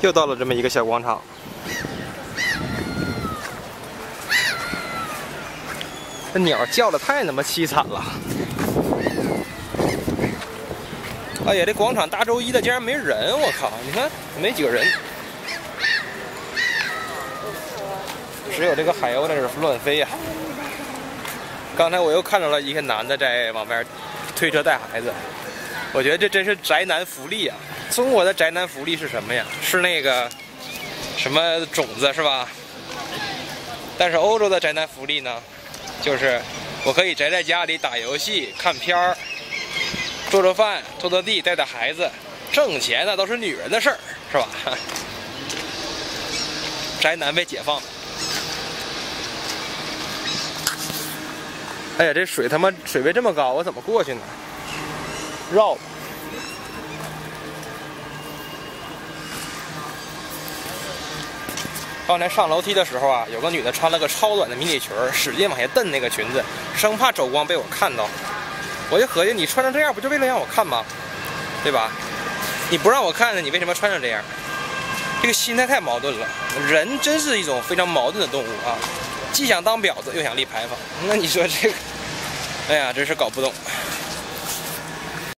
又到了这么一个小广场。这鸟叫的太他妈凄惨了！哎呀，这广场大周一的竟然没人！我靠，你看没几个人，只有这个海鸥在这乱飞呀。刚才我又看到了一个男的在往边推车带孩子，我觉得这真是宅男福利啊！中国的宅男福利是什么呀？是那个什么种子是吧？但是欧洲的宅男福利呢，就是我可以宅在家里打游戏、看片儿、做做饭、拖拖地、带带孩子，挣钱那都是女人的事儿，是吧？宅男被解放。哎呀，这水他妈水位这么高，我怎么过去呢？绕。刚才上楼梯的时候啊，有个女的穿了个超短的迷你裙儿，使劲往下蹬那个裙子，生怕走光被我看到。我就合计，你穿成这样不就为了让我看吗？对吧？你不让我看呢，你为什么穿成这样？这个心态太矛盾了。人真是一种非常矛盾的动物啊，既想当婊子，又想立牌坊。那你说这个，哎呀，真是搞不懂。